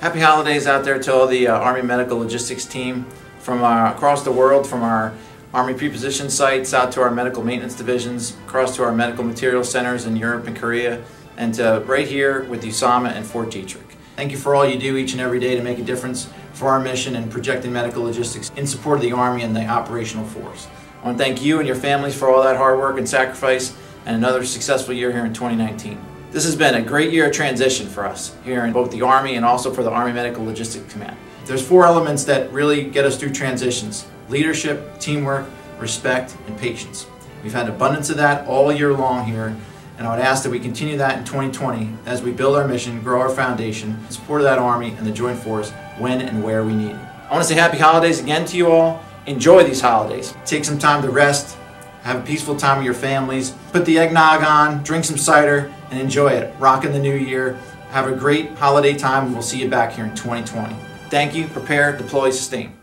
Happy holidays out there to all the uh, Army Medical Logistics team from uh, across the world, from our Army preposition sites out to our medical maintenance divisions, across to our medical materiel centers in Europe and Korea, and to right here with USAMMA and Fort Detrick. Thank you for all you do each and every day to make a difference for our mission and projecting medical logistics in support of the Army and the operational force. I want to thank you and your families for all that hard work and sacrifice and another successful year here in 2019. This has been a great year of transition for us here in both the Army and also for the Army Medical Logistics Command. There's four elements that really get us through transitions. Leadership, teamwork, respect, and patience. We've had abundance of that all year long here, and I would ask that we continue that in 2020 as we build our mission, grow our foundation, support that Army and the Joint Force when and where we need it. I want to say happy holidays again to you all. Enjoy these holidays. Take some time to rest, have a peaceful time with your families, put the eggnog on, drink some cider, and enjoy it. Rock in the new year. Have a great holiday time, and we'll see you back here in 2020. Thank you. Prepare, deploy, sustain.